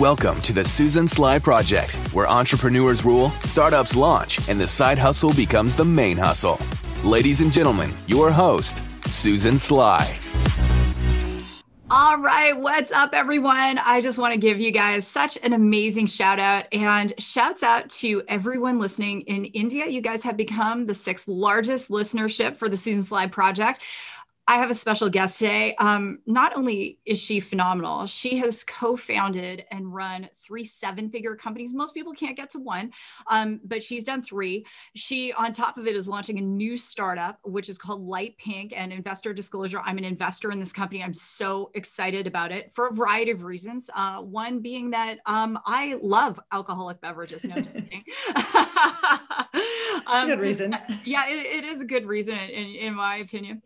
Welcome to the Susan Sly Project, where entrepreneurs rule, startups launch, and the side hustle becomes the main hustle. Ladies and gentlemen, your host, Susan Sly. All right, what's up, everyone? I just want to give you guys such an amazing shout out and shouts out to everyone listening in India. You guys have become the sixth largest listenership for the Susan Sly Project. I have a special guest today. Um, not only is she phenomenal, she has co founded and run three seven figure companies. Most people can't get to one, um, but she's done three. She, on top of it, is launching a new startup, which is called Lite Pink. And investor disclosure I'm an investor in this company. I'm so excited about it for a variety of reasons. Uh, one being that um, I love alcoholic beverages. No, just kidding. um, good reason. Yeah, it, it is a good reason, in, in my opinion.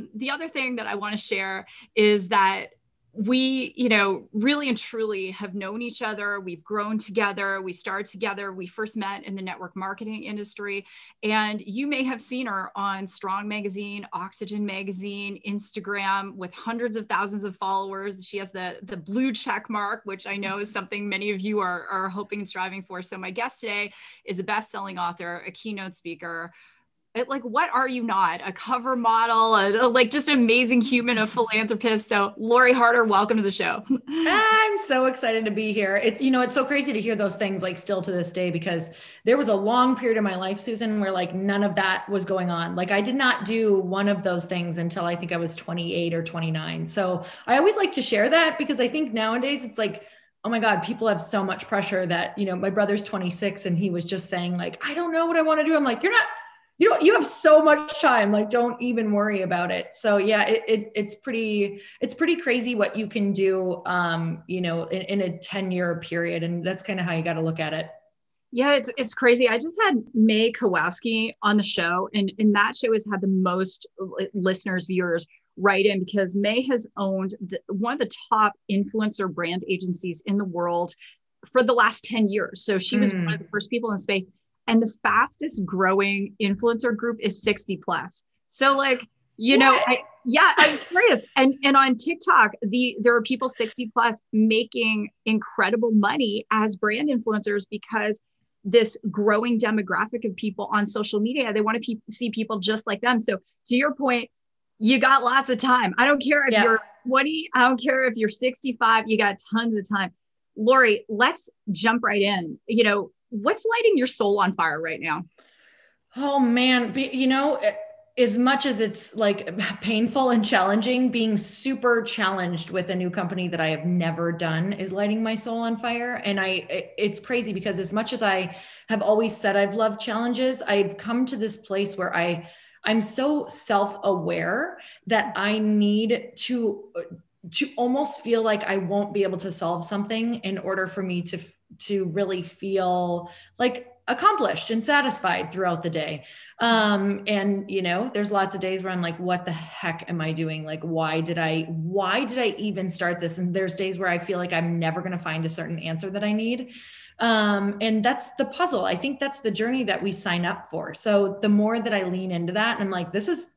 Um, the other thing that I want to share is that we you know really and truly have known each other. We've grown together. We started together. We first met in the network marketing industry. And you may have seen her on strong magazine oxygen magazine instagram with hundreds of thousands of followers. She has the the blue check mark which i know is something many of you are, are hoping and striving for. So my guest today is a best-selling author a keynote speaker it, like what are you not? A cover model a, a, like just amazing human a philanthropist. So lori harder welcome to the show. I'm so excited to be here. It's you know it's so crazy to hear those things like still to this day because there was a long period of my life susan where like none of that was going on. Like i did not do one of those things until i think i was 28 or 29 so i always like to share that because i think nowadays it's like oh my god people have so much pressure that you know my brother's 26 and he was just saying like i don't know what i want to do. I'm like you're not you know you have so much time like don't even worry about it so yeah it, it it's pretty it's pretty crazy what you can do um you know in, in a 10 year period and that's kind of how you got to look at it yeah, it's it's crazy. I just had Mae Karwowski on the show, and and that show has had the most listeners, viewers write in because Mae has owned the, one of the top influencer brand agencies in the world for the last 10 years. So she was mm. one of the first people in space and the fastest growing influencer group is 60 plus. So like, you what? know, I, yeah, I'm serious. And and on TikTok, the there are people 60 plus making incredible money as brand influencers because this growing demographic of people on social media, they want to pe- see people just like them. So to your point, you got lots of time. I don't care if yeah. you're 20, I don't care if you're 65, you got tons of time. Lori, let's jump right in. You know, what's lighting your soul on fire right now? Oh man, you know, as much as it's like painful and challenging, being super challenged with a new company that I have never done is lighting my soul on fire. And I, it's crazy because as much as I have always said I've loved challenges, I've come to this place where I, I'm so self-aware that I need to uh, to almost feel like I won't be able to solve something in order for me to to really feel like accomplished and satisfied throughout the day. Um, and you know, there's lots of days where I'm like, what the heck am I doing? Like, why did I, why did I even start this? And there's days where I feel like I'm never going to find a certain answer that I need. Um, and that's the puzzle. I think that's the journey that we sign up for. So the more that I lean into that, and I'm like, this is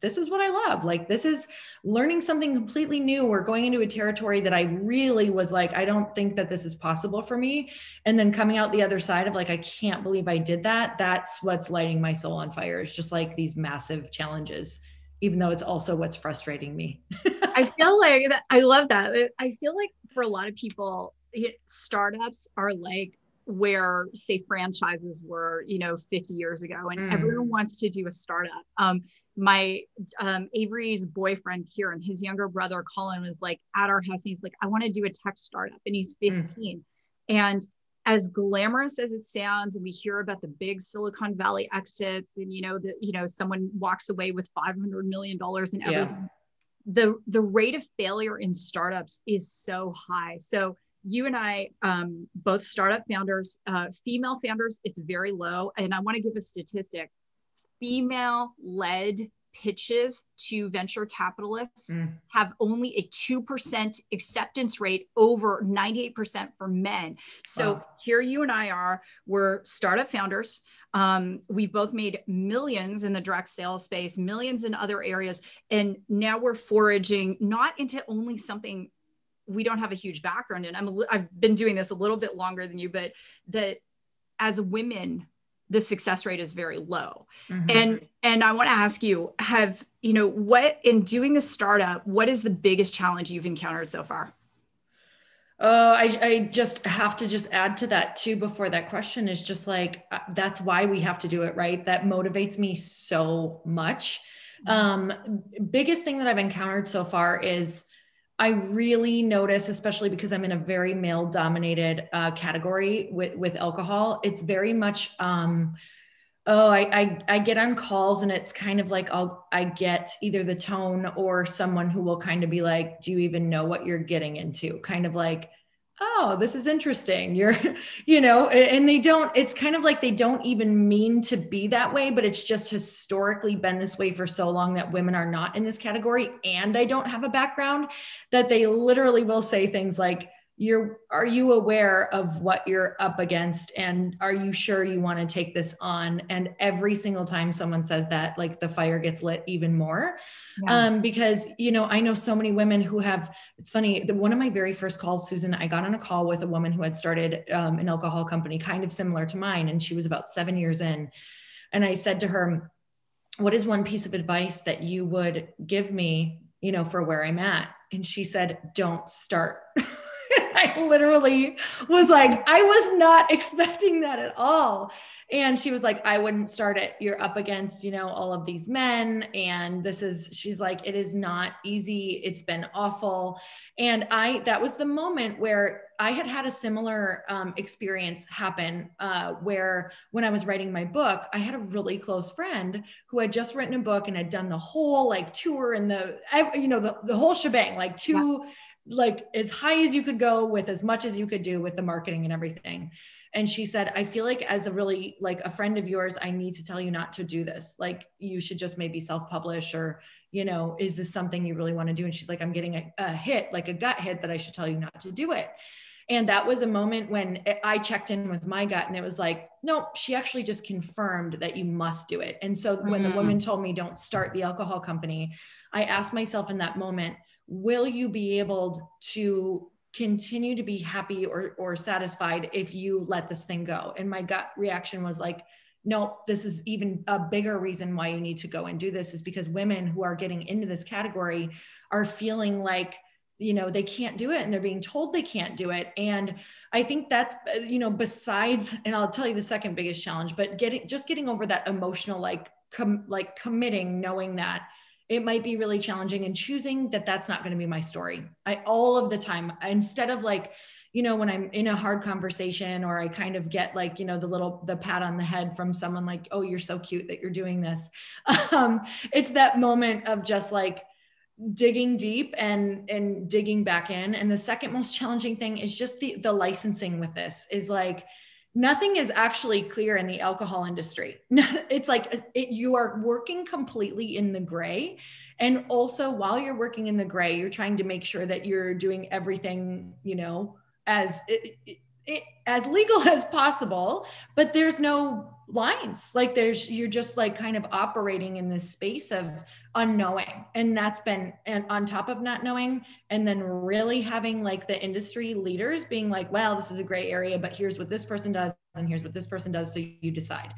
this is what I love. Like, this is learning something completely new or going into a territory that I really was like, I don't think that this is possible for me. And then coming out the other side of like, I can't believe I did that. That's what's lighting my soul on fire. It's just like these massive challenges, even though it's also what's frustrating me. I feel like I love that. I feel like for a lot of people, startups are like where say franchises were you know 50 years ago and mm. everyone wants to do a startup um my um avery's boyfriend kieran his younger brother colin was like at our house and he's like i want to do a tech startup and he's 15 mm. and as glamorous as it sounds and we hear about the big silicon valley exits and you know that you know someone walks away with 500 million dollars and everything yeah. the the rate of failure in startups is so high so you and I, um, both startup founders, uh, female founders, it's very low. And I want to give a statistic female led pitches to venture capitalists mm. have only a 2% acceptance rate over 98% for men. So wow. here you and I are, we're startup founders. Um, we've both made millions in the direct sales space, millions in other areas. And now we're foraging not into only something we don't have a huge background in. I'm a, I've been doing this a little bit longer than you, but that as women, the success rate is very low. Mm-hmm. And and I want to ask you, have you know what in doing the startup, what is the biggest challenge you've encountered so far? Oh, I, I just have to just add to that too before that question is just like uh, that's why we have to do it right that motivates me so much mm-hmm. um biggest thing that i've encountered so far is i really notice especially because i'm in a very male dominated uh, category with with alcohol it's very much um oh I, I i get on calls and it's kind of like i'll i get either the tone or someone who will kind of be like do you even know what you're getting into? Kind of like oh this is interesting. You're you know and they don't it's kind of like they don't even mean to be that way but it's just historically been this way for so long that women are not in this category. And i don't have a background that they literally will say things like you're are you aware of what you're up against? And are you sure you want to take this on? And every single time someone says that like the fire gets lit even more. Yeah. um because you know i know so many women who have it's funny the, one of my very first calls susan i got on a call with a woman who had started um, an alcohol company kind of similar to mine and she was about seven years in. And i said to her what is one piece of advice that you would give me you know for where i'm at? And she said don't start I literally was like, I was not expecting that at all. And she was like, I wouldn't start it. You're up against, you know, all of these men. And this is, she's like, it is not easy. It's been awful. And I, that was the moment where I had had a similar um, experience happen uh, where when I was writing my book, I had a really close friend who had just written a book and had done the whole like tour and the, you know, the, the whole shebang, like two, like as high as you could go with as much as you could do with the marketing and everything and she said i feel like as a really like a friend of yours i need to tell you not to do this like you should just maybe self-publish or you know is this something you really want to do and she's like i'm getting a, a hit like a gut hit that i should tell you not to do it and that was a moment when I checked in with my gut and it was like, nope, she actually just confirmed that you must do it. And so when mm. the woman told me, don't start the alcohol company, I asked myself in that moment, will you be able to continue to be happy or, or satisfied if you let this thing go? And my gut reaction was like, no, this is even a bigger reason why you need to go and do this is because women who are getting into this category are feeling like, you know, they can't do it and they're being told they can't do it. And I think that's, you know, besides, and I'll tell you the second biggest challenge, but getting, just getting over that emotional, like, com, like committing, knowing that it might be really challenging and choosing that that's not going to be my story. I all of the time instead of like you know when I'm in a hard conversation or I kind of get like you know the little the pat on the head from someone like oh you're so cute that you're doing this. Um, it's that moment of just like digging deep and and digging back in and the second most challenging thing is just the the licensing with this is like nothing is actually clear in the alcohol industry. it's like it, you are working completely in the gray. And also, while you're working in the gray, you're trying to make sure that you're doing everything, you know, as it, it, as legal as possible. But there's no lines. Like there's you're just like kind of operating in this space of unknowing. And that's been and on top of not knowing and then really having like the industry leaders being like well this is a gray area but here's what this person does and here's what this person does so you decide.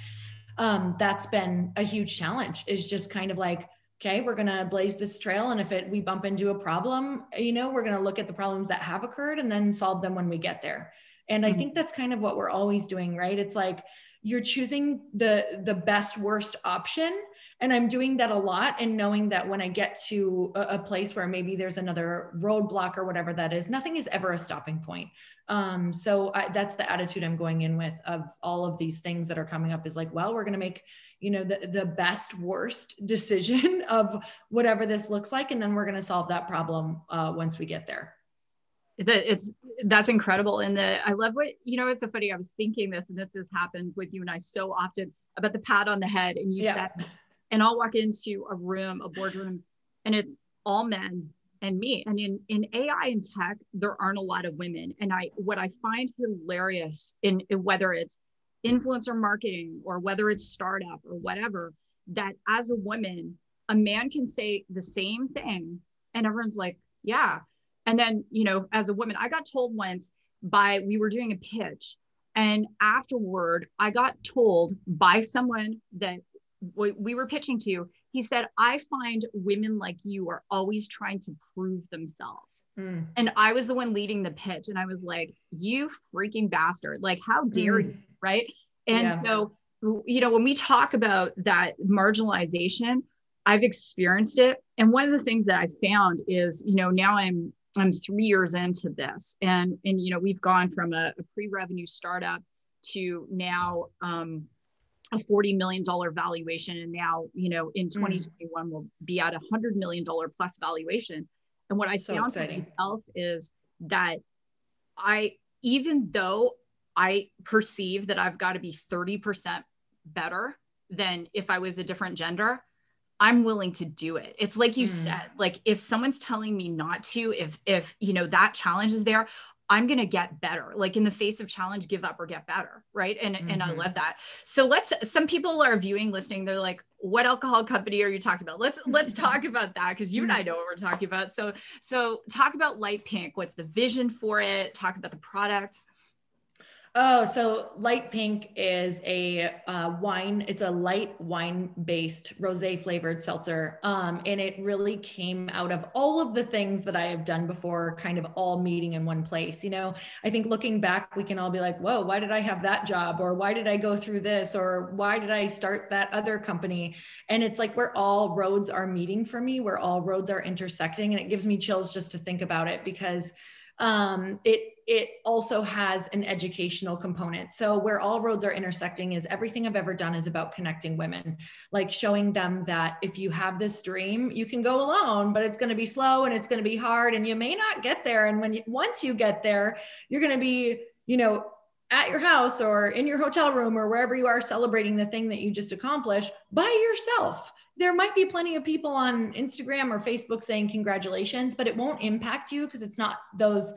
Um, that's been a huge challenge is just kind of like okay we're going to blaze this trail and if it we bump into a problem you know we're going to look at the problems that have occurred and then solve them when we get there. And mm-hmm. i think that's kind of what we're always doing right? It's like you're choosing the the best worst option. And i'm doing that a lot and knowing that when i get to a, a, place where maybe there's another roadblock or whatever that is nothing is ever a stopping point. Um, so I, that's the attitude i'm going in with of all of these things that are coming up is like well we're going to make you know the, the best worst decision of whatever this looks like. And then we're going to solve that problem uh, once we get there it's that's incredible. And the i love what you know it's so funny i was thinking this and this has happened with you and i so often about the pat on the head and you yeah. said and i'll walk into a room a boardroom and it's all men and me. And in in ai and tech there aren't a lot of women. And i what i find hilarious in, in whether it's influencer marketing or whether it's startup or whatever that as a woman a man can say the same thing and everyone's like yeah And then, you know, as a woman, I got told once by, we were doing a pitch. And afterward, I got told by someone that we were pitching to, he said, I find women like you are always trying to prove themselves. Mm. And I was the one leading the pitch. And I was like, you freaking bastard. Like, how dare mm. you? Right. And yeah. so, you know, when we talk about that marginalization, I've experienced it. And one of the things that I found is, you know, now I'm I'm three years into this. And and you know, we've gone from a, a pre-revenue startup to now um a $40 million valuation. And now, you know, in 2021 mm. we'll be at a hundred million dollar plus valuation. And what I so found exciting. for myself is that I, even though I perceive that I've got to be 30% better than if I was a different gender, I'm willing to do it. It's like you mm. said, like if someone's telling me not to, if if you know that challenge is there, I'm going to get better. Like in the face of challenge, give up or get better. Right. And, mm-hmm. and I mm-hmm. love that. So let's, some people are viewing, listening. They're like, what alcohol company are you talking about? Let's, let's talk about that. Cause you and I mm-hmm. know what we're talking about. So, so talk about Lite Pink. What's the vision for it? Talk about the product. Oh, so Lite Pink is a uh, wine. It's a light wine based rosé flavored seltzer. Um, and it really came out of all of the things that I have done before, kind of all meeting in one place. You know, I think looking back, we can all be like, whoa, why did I have that job? Or why did I go through this? Or why did I start that other company? And it's like where all roads are meeting for me, where all roads are intersecting. And it gives me chills just to think about it because um, it it also has an educational component. So where all roads are intersecting is everything I've ever done is about connecting women, like showing them that if you have this dream, you can go alone, but it's going to be slow and it's going to be hard and you may not get there. And when you, once you get there, you're going to be, you know, at your house or in your hotel room or wherever you are celebrating the thing that you just accomplished by yourself. There might be plenty of people on Instagram or Facebook saying congratulations, but it won't impact you because it's not those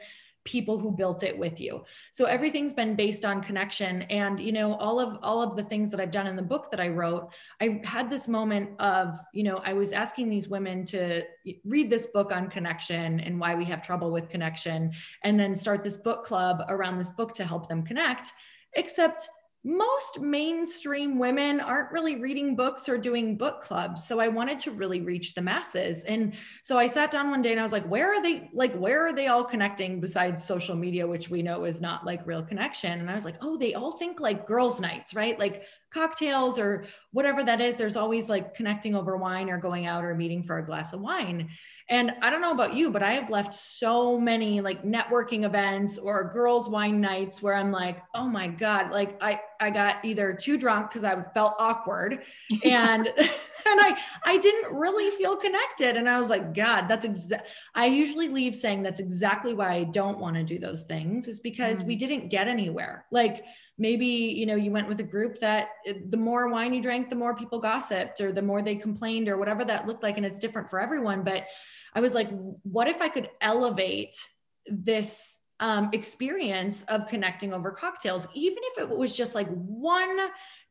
people who built it with you. So everything's been based on connection. And you know all of all of the things that i've done in the book that i wrote i had this moment of you know i was asking these women to read this book on connection and why we have trouble with connection and then start this book club around this book to help them connect except most mainstream women aren't really reading books or doing book clubs. So I wanted to really reach the masses. And so I sat down one day and I was like, where are they like where are they all connecting besides social media, which we know is not like real connection? And I was like, oh, they all think like girls' nights, right? Like cocktails or whatever that is. There's always like connecting over wine or going out or meeting for a glass of wine. And I don't know about you, but I have left so many like networking events or girls' wine nights where I'm like, oh my God, like I, I got either too drunk because I felt awkward and and I I didn't really feel connected. And I was like, God, that's exact I usually leave saying that's exactly why I don't want to do those things, is because mm. we didn't get anywhere. Like maybe you know you went with a group that eh, the more wine you drank the more people gossiped or the more they complained or whatever that looked like and it's different for everyone but I was like, what if I could elevate this um, experience of connecting over cocktails, even if it was just like one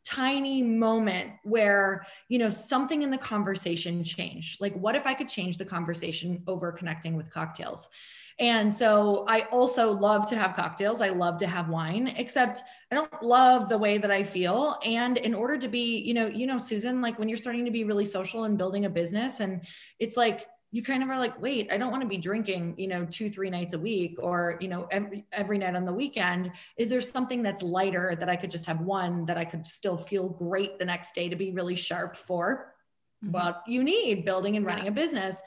tiny moment where you know something in the conversation changed? Like what if i could change the conversation over connecting with cocktails and so I also love to have cocktails. I love to have wine, except I don't love the way that I feel. And in order to be, you know, you know, Susan, like when you're starting to be really social and building a business, and it's like you kind of are like, wait, I don't want to be drinking, you know, two, three nights a week or, you know, every, every night on the weekend. Is there something that's lighter that I could just have one that I could still feel great the next day to be really sharp for mm-hmm. what you need building and running yeah. a business?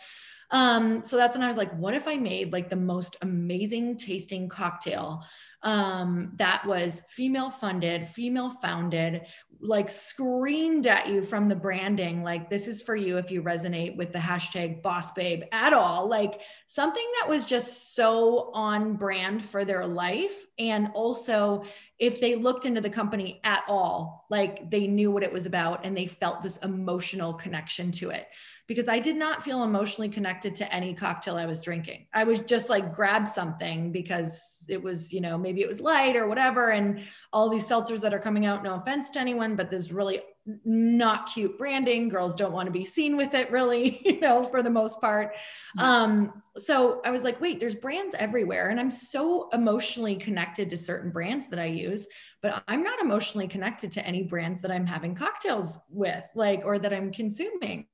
Um, so that's when I was like, what if I made like the most amazing tasting cocktail? Um, that was female funded, female founded, like screamed at you from the branding, like this is for you if you resonate with the hashtag boss babe at all, like something that was just so on brand for their life. And also, if they looked into the company at all, like they knew what it was about and they felt this emotional connection to it because I did not feel emotionally connected to any cocktail I was drinking. I was just like grab something because it was, you know, maybe it was light or whatever. And all these seltzers that are coming out, no offense to anyone, but there's really not cute branding. Girls don't want to be seen with it really, you know, for the most part. Um, so I was like, wait, there's brands everywhere. And I'm so emotionally connected to certain brands that I use, but I'm not emotionally connected to any brands that I'm having cocktails with, like, or that I'm consuming.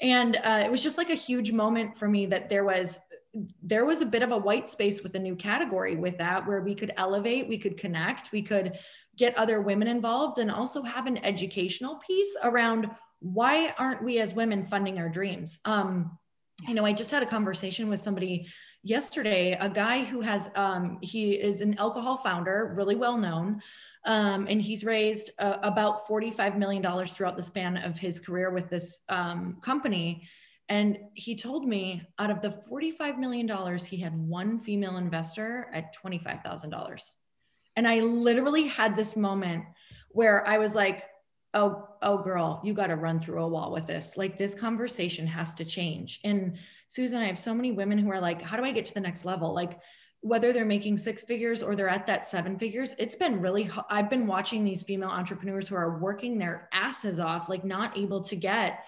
And uh, it was just like a huge moment for me that there was there was a bit of a white space with a new category with that where we could elevate we could connect we could get other women involved and also have an educational piece around why aren't we as women funding our dreams? Um, you know i just had a conversation with somebody yesterday a guy who has um, he is an alcohol founder really well known um, and he's raised uh, about $45 million throughout the span of his career with this um, company and he told me out of the $45 million he had one female investor at $25000 and I literally had this moment where I was like, oh, oh, girl, you got to run through a wall with this. Like, this conversation has to change. And Susan, I have so many women who are like, how do I get to the next level? Like, whether they're making six figures or they're at that seven figures, it's been really, I've been watching these female entrepreneurs who are working their asses off, like, not able to get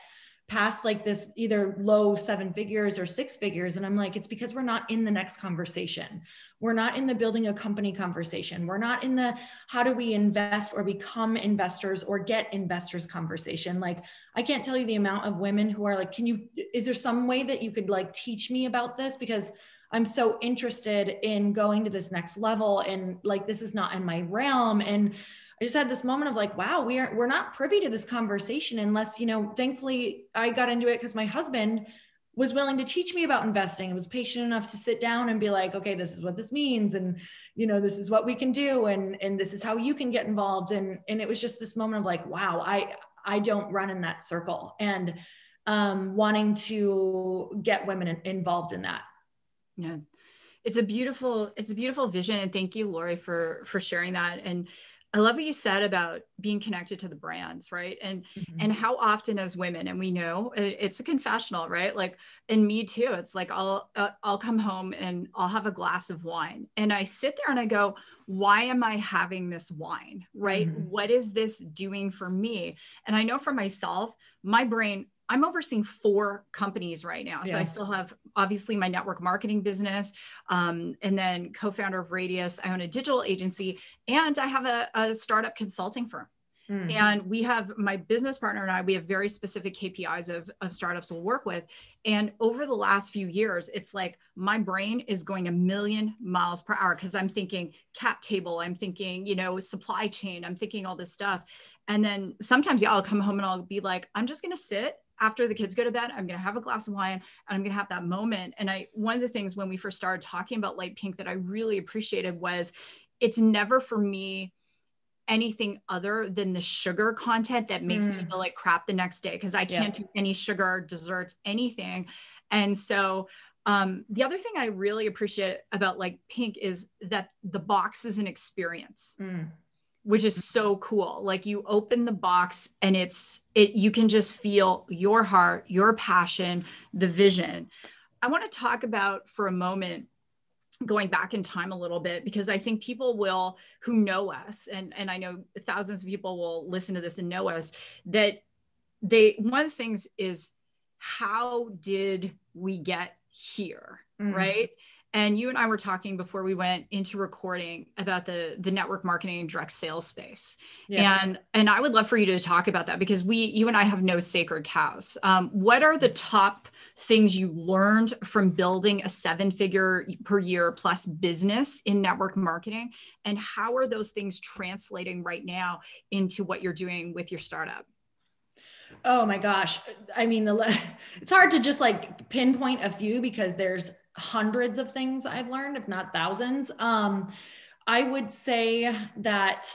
past like this either low seven figures or six figures. And I'm like, it's because we're not in the next conversation. We're not in the building a company conversation. We're not in the how do we invest or become investors or get investors conversation. Like, I can't tell you the amount of women who are like, can you, is there some way that you could like teach me about this? Because I'm so interested in going to this next level and like this is not in my realm. And I just had this moment of like, wow, we are we're not privy to this conversation unless, you know, thankfully I got into it because my husband was willing to teach me about investing and was patient enough to sit down and be like okay this is what this means and you know this is what we can do and and this is how you can get involved. And and it was just this moment of like wow i i don't run in that circle. And um wanting to get women involved in that yeah it's a beautiful it's a beautiful vision and thank you lori for for sharing that and I love what you said about being connected to the brands, right? And mm-hmm. and how often as women, and we know it's a confessional, right? Like, and me too. It's like I'll uh, I'll come home and I'll have a glass of wine, and I sit there and I go, why am I having this wine, right? Mm-hmm. What is this doing for me? And I know for myself, my brain I'm overseeing four companies right now. So yeah. I still have obviously my network marketing business, um, and then co-founder of Radius. I own a digital agency, and I have a, a startup consulting firm. Mm-hmm. And we have my business partner and I, we have very specific KPIs of, of startups we'll work with. And over the last few years, it's like my brain is going a million miles per hour because I'm thinking cap table, I'm thinking, you know, supply chain, I'm thinking all this stuff. And then sometimes, yeah, I'll come home and I'll be like, I'm just going to sit after the kids go to bed, I'm going to have a glass of wine and I'm going to have that moment. And I, one of the things when we first started talking about Lite Pink that I really appreciated was it's never for me anything other than the sugar content that makes mm. me feel like crap the next day because I can't yeah. do any sugar, desserts, anything. And so um, the other thing I really appreciate about Lite Pink is that the box is an experience. Mm which is so cool. Like you open the box and it's it you can just feel your heart your passion the vision. I want to talk about for a moment going back in time a little bit because i think people will who know us and and i know thousands of people will listen to this and know us that they one of the things is how did we get here mm. right and you and I were talking before we went into recording about the the network marketing and direct sales space. Yeah. And and I would love for you to talk about that because we you and I have no sacred cows. Um, what are the top things you learned from building a seven figure per year plus business in network marketing and how are those things translating right now into what you're doing with your startup? Oh my gosh. I mean, the it's hard to just like pinpoint a few because there's hundreds of things I've learned, if not thousands. Um, I would say that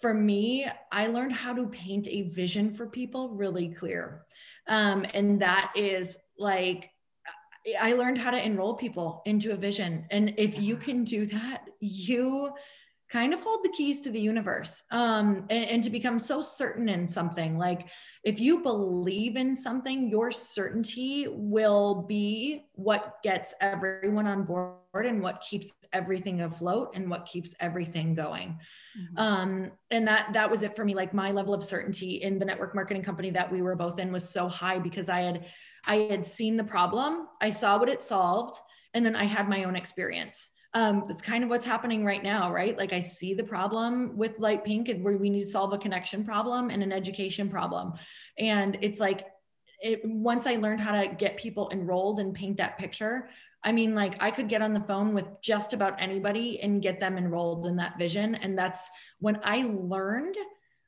for me, I learned how to paint a vision for people really clear. Um, and that is like, I learned how to enroll people into a vision. And if you can do that, you kind of hold the keys to the universe um, and, and to become so certain in something. Like if you believe in something your certainty will be what gets everyone on board and what keeps everything afloat and what keeps everything going. Mm-hmm. um, and that that was it for me. Like my level of certainty in the network marketing company that we were both in was so high because i had i had seen the problem i saw what it solved and then i had my own experience um, that's kind of what's happening right now, right? Like I see the problem with Lite Pink and where we need to solve a connection problem and an education problem. And it's like, it, once I learned how to get people enrolled and paint that picture, I mean, like I could get on the phone with just about anybody and get them enrolled in that vision. And that's when I learned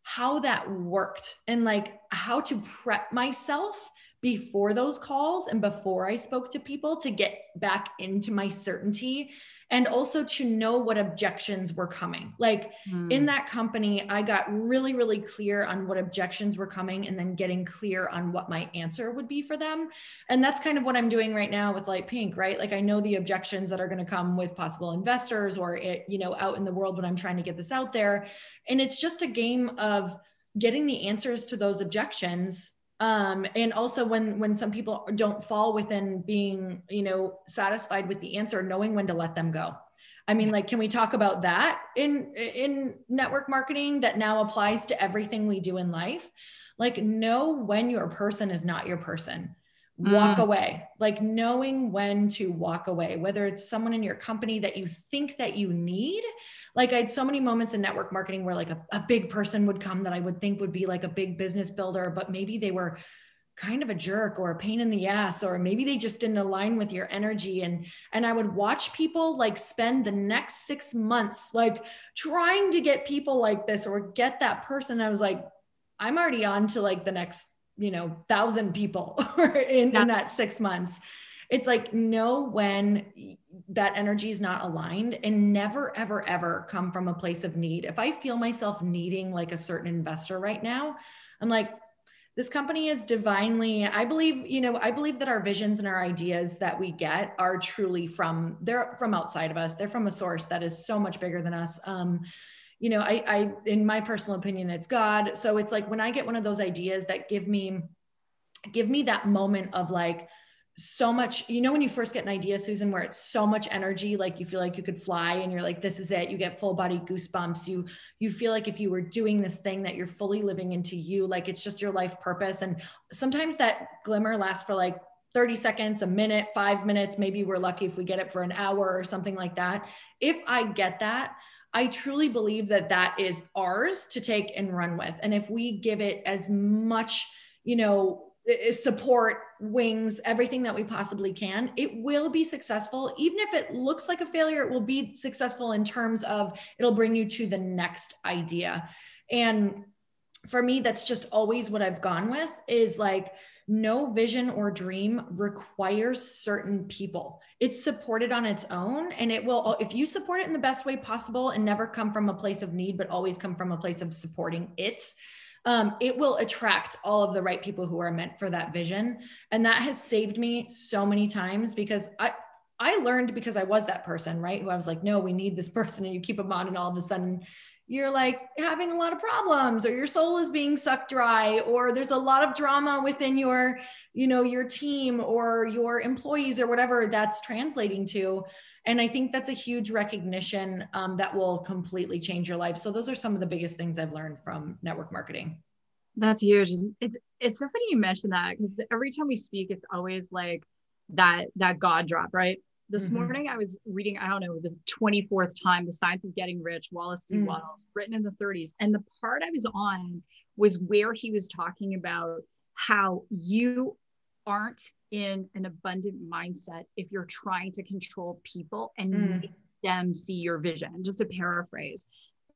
how that worked and like how to prep myself before those calls and before I spoke to people to get back into my certainty and also to know what objections were coming. Like mm. in that company, I got really, really clear on what objections were coming and then getting clear on what my answer would be for them. And that's kind of what I'm doing right now with Lite Pink, right? Like I know the objections that are going to come with possible investors or it, you know, out in the world when I'm trying to get this out there. And it's just a game of getting the answers to those objections um, and also when when some people don't fall within being you know satisfied with the answer knowing when to let them go. I mean like can we talk about that in in network marketing that now applies to everything we do in life? Like know when your person is not your person. Walk mm. away. Like knowing when to walk away whether it's someone in your company that you think that you need like I had so many moments in network marketing where like a, a big person would come that I would think would be like a big business builder, but maybe they were kind of a jerk or a pain in the ass or maybe they just didn't align with your energy. And and I would watch people like spend the next 6 months like trying to get people like this or get that person. I was like I'm already on to like the next you know thousand people in, yeah. in that 6 months it's like know when that energy is not aligned and never ever ever come from a place of need. If i feel myself needing like a certain investor right now i'm like this company is divinely i believe you know i believe that our visions and our ideas that we get are truly from they're from outside of us. They're from a source that is so much bigger than us. Um you know i i in my personal opinion it's god. So it's like when i get one of those ideas that give me give me that moment of like so much you know when you first get an idea susan where it's so much energy like you feel like you could fly and you're like this is it you get full body goosebumps you you feel like if you were doing this thing that you're fully living into you like it's just your life purpose and sometimes that glimmer lasts for like 30 seconds a minute 5 minutes maybe we're lucky if we get it for an hour or something like that if i get that I truly believe that that is ours to take and run with. And if we give it as much, you know, Uh, support wings everything that we possibly can it will be successful. Even if it looks like a failure it will be successful in terms of it'll bring you to the next idea. And for me that's just always what i've gone with is like no vision or dream requires certain people. It's supported on its own and it will if you support it in the best way possible and never come from a place of need but always come from a place of supporting it um, it will attract all of the right people who are meant for that vision. And that has saved me so many times because I, I learned because I was that person, right? Who I was like, no, we need this person. And you keep them on, and all of a sudden you're like having a lot of problems, or your soul is being sucked dry, or there's a lot of drama within your, you know, your team or your employees or whatever that's translating to. And I think that's a huge recognition um, that will completely change your life. So those are some of the biggest things I've learned from network marketing. That's huge. It's it's so funny you mentioned that because every time we speak, it's always like that that God drop, right? This mm-hmm. morning I was reading, I don't know, the 24th time, The Science of Getting Rich, Wallace D. Mm. Wattles, written in the 30s. And the part I was on was where he was talking about how you aren't in an abundant mindset if you're trying to control people and mm. make them see your vision, just to paraphrase.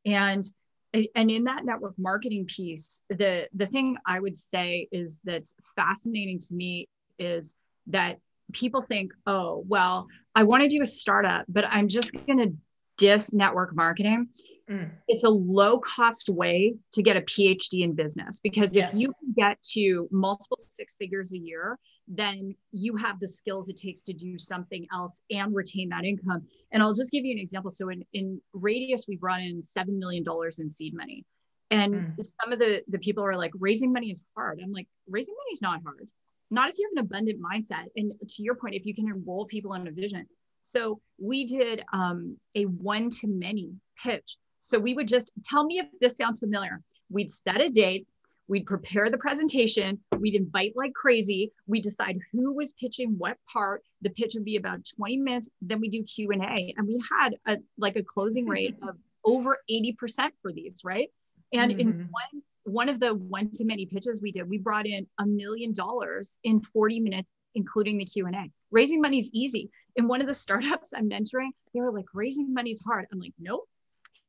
And and in that network marketing piece, the the thing I would say is that's fascinating to me is that people think, oh, well, I want to do a startup, but I'm just going to diss network marketing. mm. it's a low cost way to get a PhD in business because yes. if you can get to multiple six figures a year, then you have the skills it takes to do something else and retain that income. And I'll just give you an example. So in, in Radius, we brought in $7 million in seed money. And mm. some of the, the people are like, raising money is hard. I'm like, raising money is not hard. Not if you have an abundant mindset. And to your point, if you can enroll people in a vision. So we did um, a one to many pitch. So we would just tell me if this sounds familiar. We'd set a date, we'd prepare the presentation, we'd invite like crazy, we decide who was pitching what part. The pitch would be about 20 minutes, then we do Q&A and we had a like a closing rate of over 80% for these, right? And mm-hmm. in one one of the one to many pitches we did, we brought in a million dollars in 40 minutes, including the Q&A. Raising money is easy. In one of the startups I'm mentoring, they were like, raising money is hard. I'm like, nope.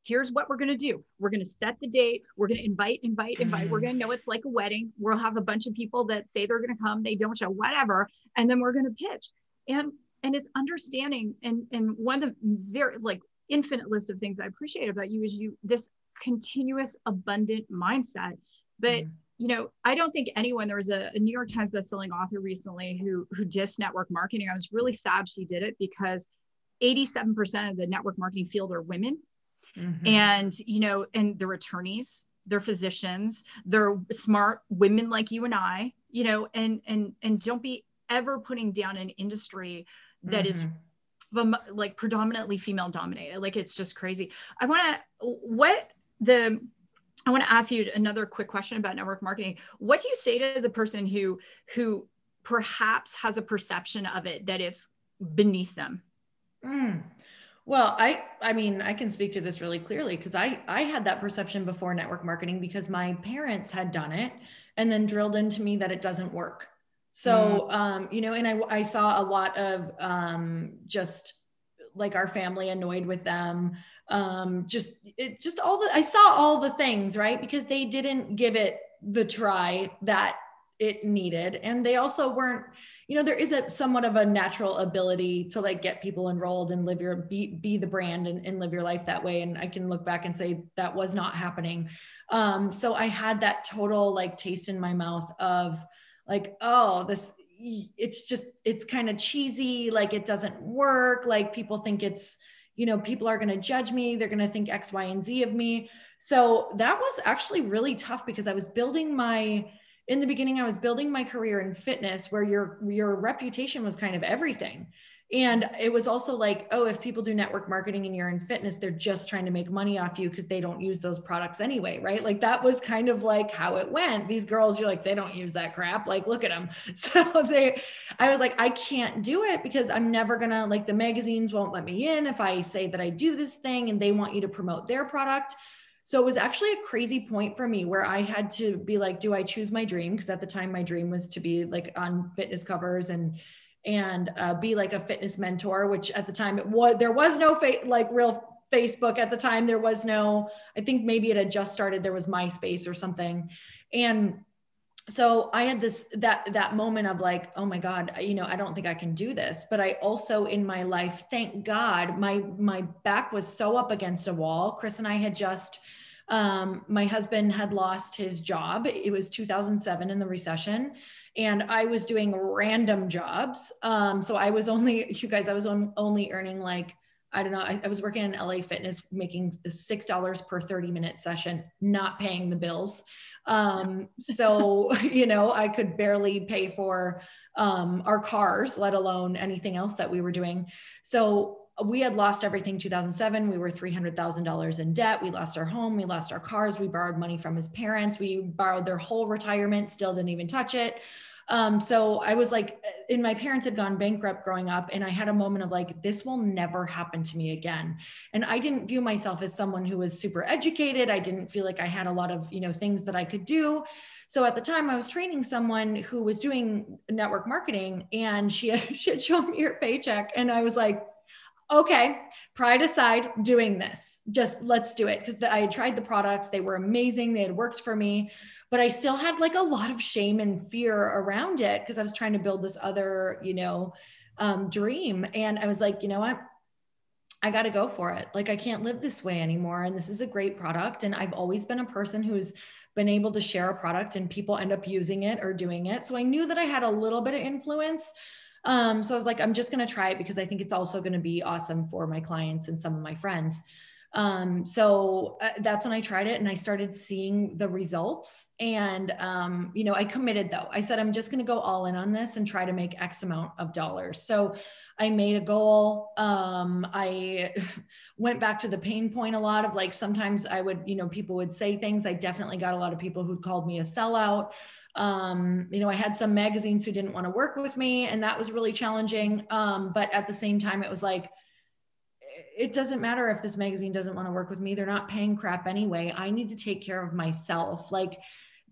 Here's what we're going to do. We're going to set the date. We're going to invite, invite, invite. We're mm. going to know it's like a wedding. We'll have a bunch of people that say they're going to come, they don't show, whatever. And then we're going to pitch. And and it's understanding and and one of the very like infinite list of things I appreciate about you is you this continuous abundant mindset but mm. you know i don't think anyone there was a, a, new york times bestselling author recently who who dissed network marketing i was really sad she did it because 87% of the network marketing field are women mm-hmm. and you know and they're attorneys they're physicians they're smart women like you and i you know and and and don't be ever putting down an industry that mm-hmm. is like predominantly female dominated like it's just crazy i want to what the I want to ask you another quick question about network marketing. What do you say to the person who who perhaps has a perception of it that it's beneath them? Mm. Well, I I mean, I can speak to this really clearly because I I had that perception before network marketing because my parents had done it and then drilled into me that it doesn't work. So, mm. um, you know, and I I saw a lot of um just like our family annoyed with them um, just it just all the I saw all the things right because they didn't give it the try that it needed, and they also weren't. You know, there is a somewhat of a natural ability to like get people enrolled and live your be be the brand and, and live your life that way. And I can look back and say that was not happening. Um, so I had that total like taste in my mouth of like, oh, this it's just it's kind of cheesy like it doesn't work like people think it's you know, people are going to judge me. They're going to think X, Y, and Z of me. So that was actually really tough because I was building my, in the beginning, I was building my career in fitness where your, your reputation was kind of everything. And it was also like, oh, if people do network marketing and you're in fitness, they're just trying to make money off you because they don't use those products anyway, right? Like that was kind of like how it went. These girls, you're like, they don't use that crap. Like, look at them. So they, I was like, I can't do it because I'm never gonna, like, the magazines won't let me in if I say that I do this thing and they want you to promote their product. So it was actually a crazy point for me where I had to be like, do I choose my dream? Because at the time, my dream was to be like on fitness covers and and uh, be like a fitness mentor, which at the time it was there was no fa- like real Facebook at the time. There was no, I think maybe it had just started. There was MySpace or something, and so I had this that that moment of like, oh my God, you know, I don't think I can do this. But I also in my life, thank God, my my back was so up against a wall. Chris and I had just um, my husband had lost his job. It was 2007 in the recession and I was doing random jobs. Um, so I was only, you guys, I was on, only earning like, I don't know, I, I was working in LA Fitness, making $6 per 30 minute session, not paying the bills. Um, so, you know, I could barely pay for um, our cars, let alone anything else that we were doing. So we had lost everything 2007 we were $300000 in debt. We lost our home. We lost our cars. We borrowed money from his parents. We borrowed their whole retirement still didn't even touch it. Um, so i was like and my parents had gone bankrupt growing up and i had a moment of like this will never happen to me again. And i didn't view myself as someone who was super educated. I didn't feel like i had a lot of you know things that i could do. So at the time, I was training someone who was doing network marketing, and she, she had shown me her paycheck, and I was like, okay, pride aside, doing this. Just let's do it. Because I had tried the products, they were amazing, they had worked for me, but I still had like a lot of shame and fear around it because I was trying to build this other, you know, um, dream. And I was like, you know what? I got to go for it. Like, I can't live this way anymore. And this is a great product. And I've always been a person who's been able to share a product and people end up using it or doing it. So I knew that I had a little bit of influence. Um, so I was like, I'm just going to try it because I think it's also going to be awesome for my clients and some of my friends. Um, so uh, that's when I tried it and I started seeing the results. And, um, you know, I committed though. I said, I'm just going to go all in on this and try to make X amount of dollars. So I made a goal. Um, I went back to the pain point a lot of like sometimes I would, you know, people would say things. I definitely got a lot of people who called me a sellout. Um, you know, I had some magazines who didn't want to work with me, and that was really challenging. Um, but at the same time, it was like, it doesn't matter if this magazine doesn't want to work with me. They're not paying crap anyway. I need to take care of myself. Like,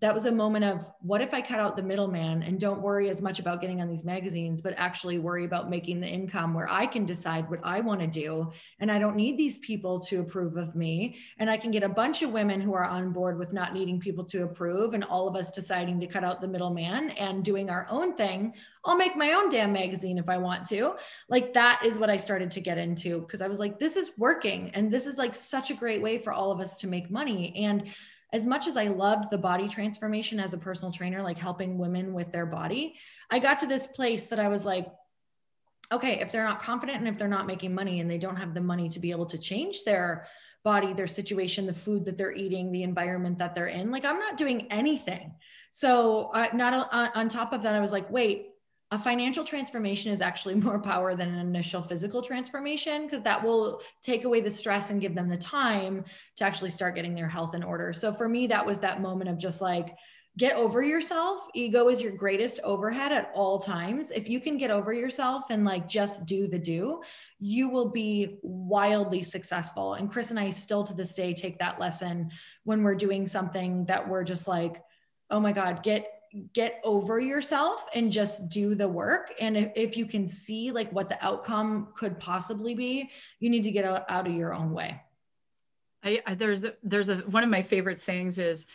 that was a moment of what if I cut out the middleman and don't worry as much about getting on these magazines, but actually worry about making the income where I can decide what I want to do. And I don't need these people to approve of me. And I can get a bunch of women who are on board with not needing people to approve and all of us deciding to cut out the middleman and doing our own thing. I'll make my own damn magazine if I want to. Like that is what I started to get into because I was like, this is working. And this is like such a great way for all of us to make money. And as much as I loved the body transformation as a personal trainer, like helping women with their body, I got to this place that I was like, okay, if they're not confident and if they're not making money and they don't have the money to be able to change their body, their situation, the food that they're eating, the environment that they're in, like I'm not doing anything. So, uh, not uh, on top of that, I was like, wait, a financial transformation is actually more power than an initial physical transformation because that will take away the stress and give them the time to actually start getting their health in order. So for me, that was that moment of just like, get over yourself. Ego is your greatest overhead at all times. If you can get over yourself and like just do the do, you will be wildly successful. And Chris and I still to this day take that lesson when we're doing something that we're just like, oh my God, get get over yourself and just do the work. And if, if you can see like what the outcome could possibly be you need to get out, out of your own way. I, I there's a, there's a one of my favorite sayings is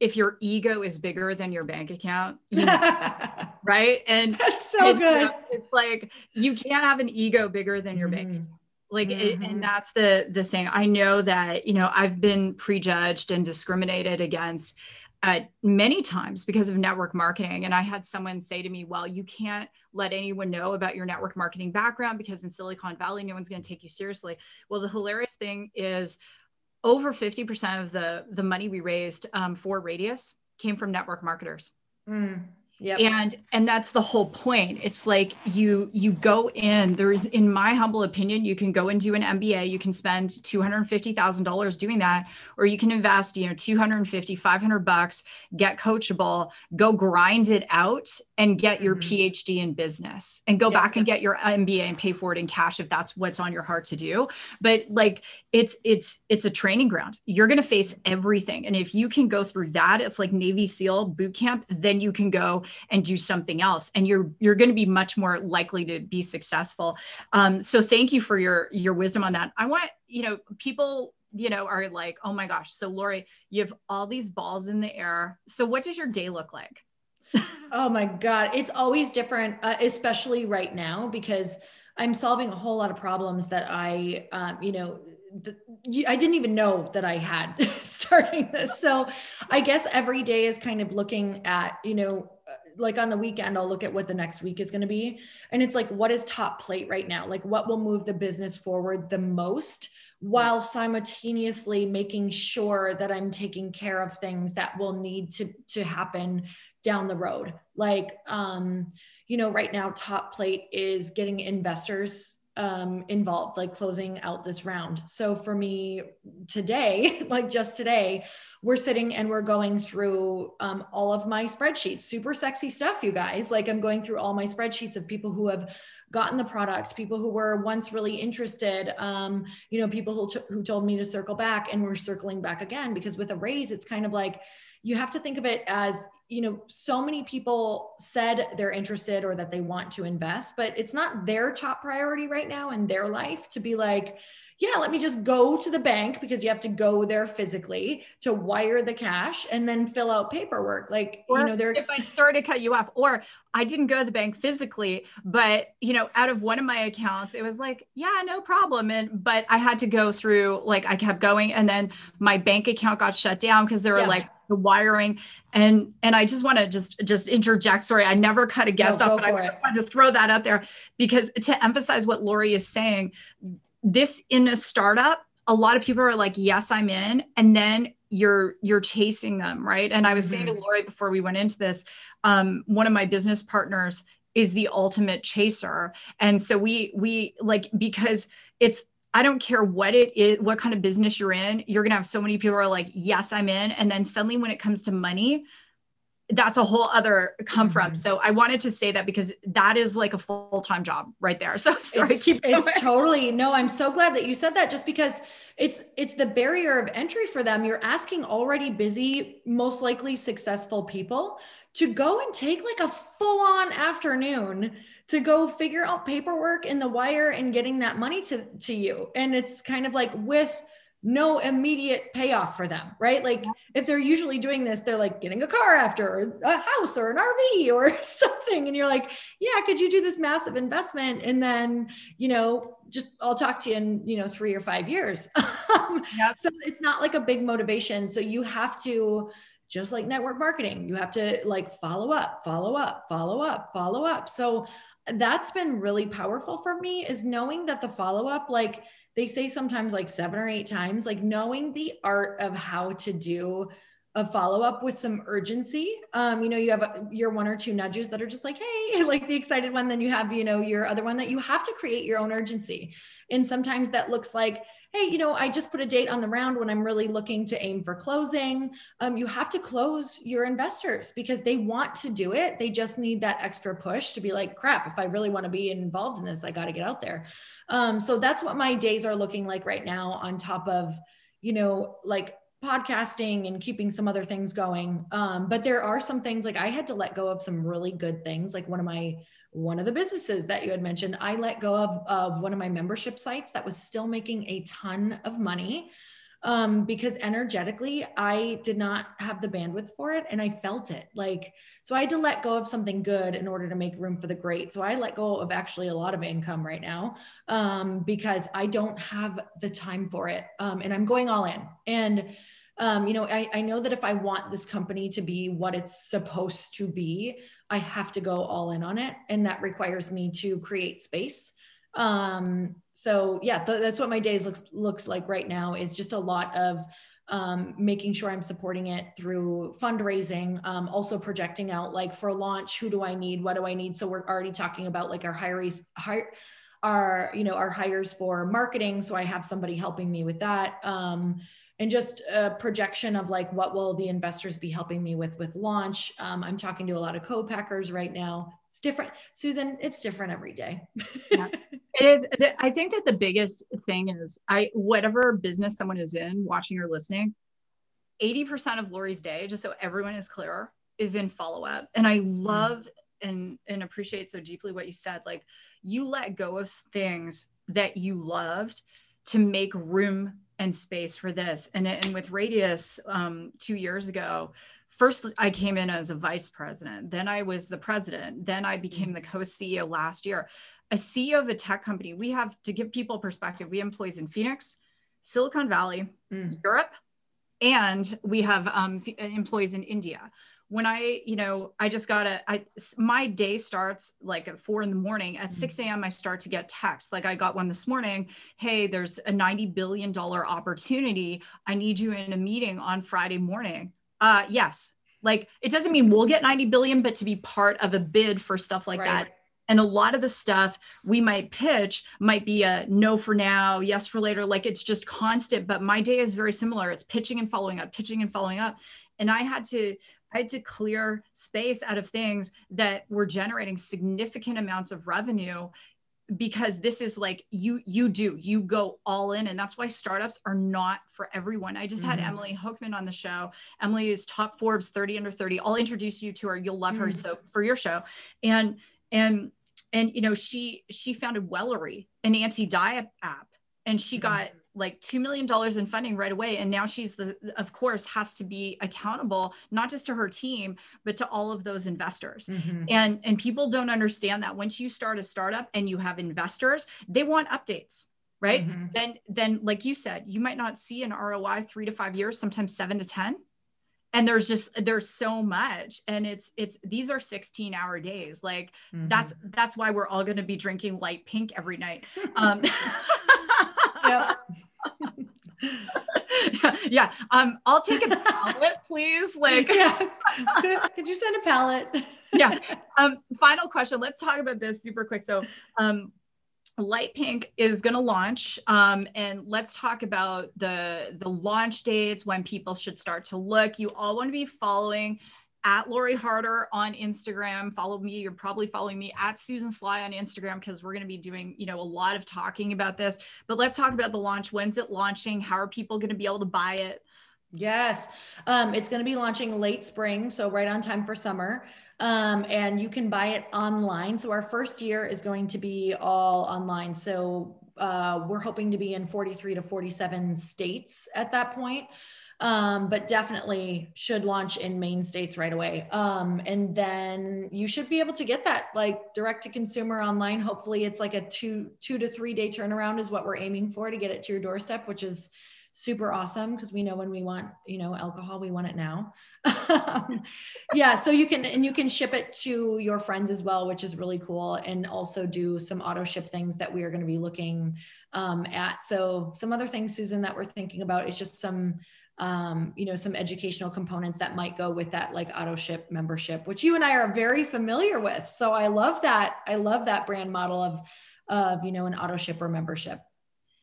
if your ego is bigger than your bank account you know, right? And that's so and, good. you know, it's like you can't have an ego bigger than your mm-hmm. bank account. Like mm-hmm. it, and that's the the thing. I know that you know i've been prejudged and discriminated against uh, many times because of network marketing. And I had someone say to me, Well, you can't let anyone know about your network marketing background because in Silicon Valley, no one's going to take you seriously. Well, the hilarious thing is, over 50% of the, the money we raised um, for Radius came from network marketers. Mm. Yep. And and that's the whole point. It's like you you go in, there's in my humble opinion, you can go and do an MBA, you can spend $250,000 doing that or you can invest, you know, 250, 500 bucks, get coachable, go grind it out and get your mm-hmm. PhD in business and go yep. back and get your MBA and pay for it in cash if that's what's on your heart to do. But like it's it's it's a training ground. You're going to face everything. And if you can go through that, it's like Navy SEAL boot camp, then you can go and do something else. And you're you're going to be much more likely to be successful. Um, so thank you for your your wisdom on that. I want you know people you know are like oh my gosh so lori you have all these balls in the air. So what does your day look like? Oh my god it's always different uh, especially right now because i'm solving a whole lot of problems that i um, you know I didn't even know that I had starting this. So I guess every day is kind of looking at, you know, like on the weekend i'll look at what the next week is going to be. And it's like what is top plate right now? Like what will move the business forward the most while simultaneously making sure that i'm taking care of things that will need to to happen down the road? Like um you know right now top plate is getting investors um, involved, like closing out this round. So for me today, like just today, we're sitting and we're going through um, all of my spreadsheets, super sexy stuff, you guys. Like I'm going through all my spreadsheets of people who have gotten the product, people who were once really interested, um, you know, people who, t- who told me to circle back and we're circling back again because with a raise, it's kind of like, you have to think of it as you know so many people said they're interested or that they want to invest but it's not their top priority right now in their life to be like yeah, let me just go to the bank because you have to go there physically to wire the cash and then fill out paperwork. Like, or you know, they're if I sorry to cut you off, or I didn't go to the bank physically, but you know, out of one of my accounts, it was like, yeah, no problem. And but I had to go through like I kept going and then my bank account got shut down because there were yeah. like the wiring and and i just want to just just interject sorry i never cut a guest no, off but i want to just throw that out there because to emphasize what lori is saying this in a startup a lot of people are like yes i'm in and then you're you're chasing them right and i was mm-hmm. saying to mm-hmm. lori before we went into this um, one of my business partners is the ultimate chaser and so we we like because it's I don't care what it is, what kind of business you're in, you're going to have so many people are like, yes, I'm in. And then suddenly when it comes to money, that's a whole other come from. Mm-hmm. So I wanted to say that because that is like a full time job right there. So sorry, it's, keep. Going. It's totally no. I'm so glad that you said that, just because it's it's the barrier of entry for them. You're asking already busy, most likely successful people to go and take like a full on afternoon to go figure out paperwork in the wire and getting that money to to you. And it's kind of like with no immediate payoff for them, right? Like if they're usually doing this, they're like getting a car after or a house or an RV or something. And you're like, yeah, could you do this massive investment? And then, you know, just I'll talk to you in, you know, three or five years. Um, yep. So it's not like a big motivation. So you have to, just like network marketing, you have to like follow up, follow up, follow up, follow up. So that's been really powerful for me is knowing that the follow up, like, they say sometimes like seven or eight times, like knowing the art of how to do a follow up with some urgency. Um, you know, you have a, your one or two nudges that are just like, hey, like the excited one. Then you have, you know, your other one that you have to create your own urgency. And sometimes that looks like, hey, you know, I just put a date on the round when I'm really looking to aim for closing. Um, you have to close your investors because they want to do it. They just need that extra push to be like, crap, if I really want to be involved in this, I got to get out there. Um, so that's what my days are looking like right now, on top of, you know, like podcasting and keeping some other things going. Um, but there are some things like I had to let go of some really good things. Like one of my one of the businesses that you had mentioned, I let go of, of one of my membership sites that was still making a ton of money um, because energetically I did not have the bandwidth for it and I felt it. Like, so I had to let go of something good in order to make room for the great. So I let go of actually a lot of income right now um, because I don't have the time for it. Um, and I'm going all in. And, um, you know, I, I know that if I want this company to be what it's supposed to be, I have to go all in on it. And that requires me to create space um, so yeah, th- that's what my days looks looks like right now is just a lot of um, making sure I'm supporting it through fundraising, um, also projecting out like for launch, who do I need? What do I need? So we're already talking about like our hires, hire, our, you know, our hires for marketing. So I have somebody helping me with that. Um, and just a projection of like what will the investors be helping me with with launch. Um, I'm talking to a lot of co-packers right now different susan it's different every day. Yeah, it is i think that the biggest thing is i whatever business someone is in watching or listening 80% of lori's day just so everyone is clear is in follow-up. And i mm-hmm. love and and appreciate so deeply what you said like you let go of things that you loved to make room and space for this. And, and with radius um, two years ago first I came in as a vice president, then I was the president, then I became mm. the co-CEO last year. A CEO of a tech company, we have to give people perspective. We have employees in Phoenix, Silicon Valley, mm. Europe, and we have um, employees in India. When I, you know, I just got a, I, my day starts like at four in the morning. At mm. 6 a.m., I start to get texts. Like I got one this morning. Hey, there's a $90 billion opportunity. I need you in a meeting on Friday morning uh, yes. Like it doesn't mean we'll get 90 billion, but to be part of a bid for stuff like right. that. And a lot of the stuff we might pitch might be a no for now, yes for later. Like it's just constant. But my day is very similar. It's pitching and following up, pitching and following up. And I had to, I had to clear space out of things that were generating significant amounts of revenue because this is like you you do you go all in. And that's why startups are not for everyone. I just mm-hmm. had emily hochman on the show. Emily is top forbes 30 under 30 i'll introduce you to her. You'll love mm-hmm. her so for your show. And and and you know she she founded Wellory an anti-diet app. And she mm-hmm. got like $2 million in funding right away. And now she's the, of course, has to be accountable, not just to her team, but to all of those investors. Mm-hmm. And, and people don't understand that once you start a startup and you have investors, they want updates right mm-hmm. then then like you said you might not see an roi three to five years sometimes seven to ten and there's just there's so much and it's it's these are 16 hour days like mm-hmm. that's that's why we're all going to be drinking Lite Pink every night um yeah. yeah um i'll take a palette please like yeah. could you send a palette? Yeah. Um final question. Let's talk about this super quick. So um Lite Pink is going to launch um, and let's talk about the the launch dates when people should start to look. You all want to be following at Lori Harder on Instagram. Follow me. You're probably following me at Susan Sly on Instagram because we're going to be doing, you know, a lot of talking about this. But let's talk about the launch. When's it launching? How are people going to be able to buy it? Yes, um, it's going to be launching late spring, so right on time for summer um, and you can buy it online. So our first year is going to be all online. So uh, we're hoping to be in 43 to 47 states at that point. Um, but definitely should launch in main states right away. Um, and then you should be able to get that like direct to consumer online. Hopefully, it's like a two two to three day turnaround is what we're aiming for to get it to your doorstep, which is super awesome because we know when we want you know alcohol we want it now yeah so you can and you can ship it to your friends as well which is really cool and also do some auto ship things that we are going to be looking um, at so some other things susan that we're thinking about is just some um, you know some educational components that might go with that like auto ship membership which you and i are very familiar with. So i love that i love that brand model of of you know an auto shipper membership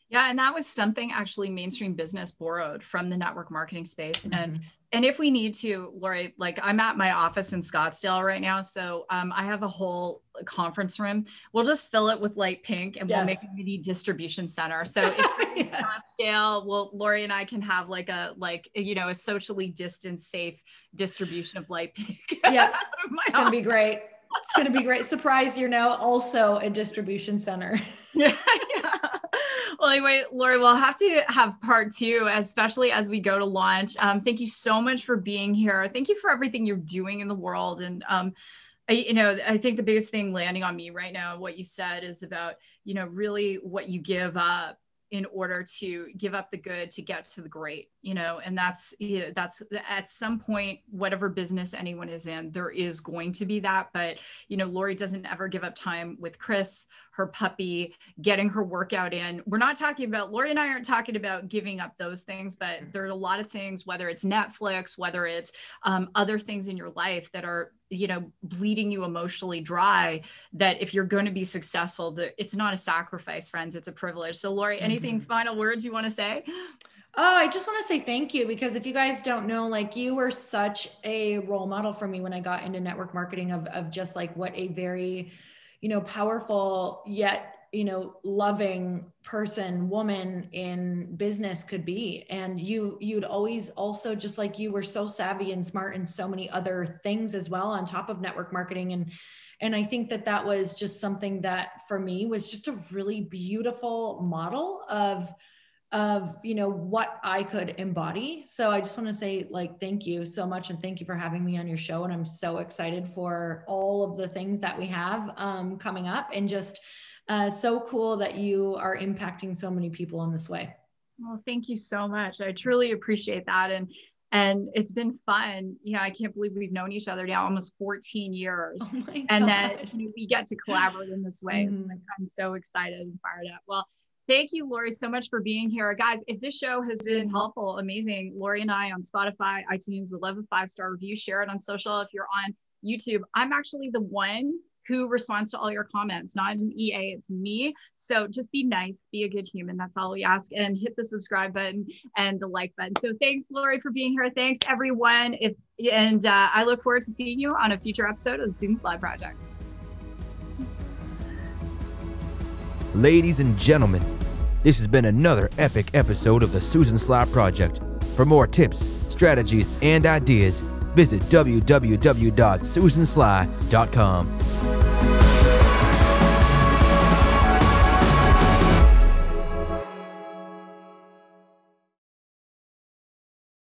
yeah, and that was something actually mainstream business borrowed from the network marketing space. Mm-hmm. And and if we need to, Lori, like I'm at my office in Scottsdale right now, so um, I have a whole conference room. We'll just fill it with Lite Pink, and yes. we'll make a mini distribution center. So if we're in Scottsdale, well, Lori and I can have like a like you know a socially distanced, safe distribution of Lite Pink. Yeah, it's gonna be great. It's gonna be great. Surprise! You're now also a distribution center. yeah. Well, anyway, Lori, we'll have to have part two, especially as we go to launch. Um, thank you so much for being here. Thank you for everything you're doing in the world. And, um, I, you know, I think the biggest thing landing on me right now, what you said is about, you know, really what you give up in order to give up the good to get to the great you know and that's that's at some point whatever business anyone is in there is going to be that but you know lori doesn't ever give up time with chris her puppy getting her workout in we're not talking about lori and i aren't talking about giving up those things but mm-hmm. there are a lot of things whether it's netflix whether it's um, other things in your life that are you know bleeding you emotionally dry that if you're going to be successful that it's not a sacrifice friends it's a privilege so lori anything mm-hmm. final words you want to say Oh, I just want to say thank you because if you guys don't know, like you were such a role model for me when I got into network marketing of, of just like what a very, you know, powerful yet you know loving person woman in business could be. And you you'd always also just like you were so savvy and smart in so many other things as well on top of network marketing. And and i think that that was just something that for me was just a really beautiful model of of you know what i could embody. So i just want to say like thank you so much and thank you for having me on your show. And i'm so excited for all of the things that we have um, coming up and just uh, so cool that you are impacting so many people in this way. Well, thank you so much. I truly appreciate that. And and it's been fun. You know, I can't believe we've known each other now almost 14 years. Oh and that you know, we get to collaborate in this way. Mm-hmm. Like, I'm so excited and fired up. Well, thank you, Lori, so much for being here. Guys, if this show has been helpful, amazing, Lori and I on Spotify, iTunes would love a five star review. Share it on social. If you're on YouTube, I'm actually the one who responds to all your comments, not an EA, it's me. So just be nice, be a good human. That's all we ask. And hit the subscribe button and the like button. So thanks, Lori, for being here. Thanks, everyone. If and uh, I look forward to seeing you on a future episode of the Susan Sly Project. Ladies and gentlemen, this has been another epic episode of the Susan Sly Project. For more tips, strategies, and ideas, visit www.susansly.com.